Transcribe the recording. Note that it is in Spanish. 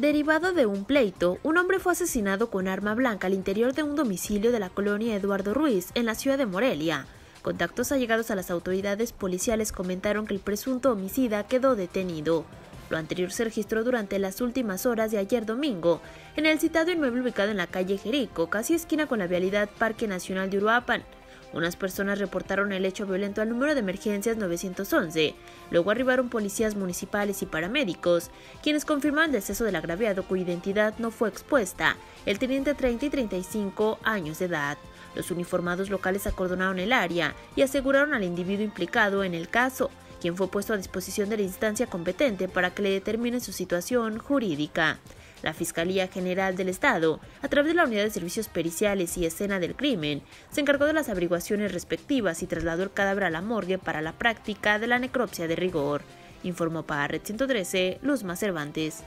Derivado de un pleito, un hombre fue asesinado con arma blanca al interior de un domicilio de la colonia Eduardo Ruiz, en la ciudad de Morelia. Contactos allegados a las autoridades policiales comentaron que el presunto homicida quedó detenido. Lo anterior se registró durante las últimas horas de ayer domingo, en el citado inmueble ubicado en la calle Jerico, casi esquina con la vialidad Parque Nacional de Uruapan. Unas personas reportaron el hecho violento al número de emergencias 911. Luego arribaron policías municipales y paramédicos, quienes confirmaron el deceso del agraviado cuya identidad no fue expuesta, el teniente 30 y 35 años de edad. Los uniformados locales acordonaron el área y aseguraron al individuo implicado en el caso, quien fue puesto a disposición de la instancia competente para que le determine su situación jurídica. La Fiscalía General del Estado, a través de la Unidad de Servicios Periciales y Escena del Crimen, se encargó de las averiguaciones respectivas y trasladó el cadáver a la morgue para la práctica de la necropsia de rigor, informó para Red 113 Luz Más Cervantes.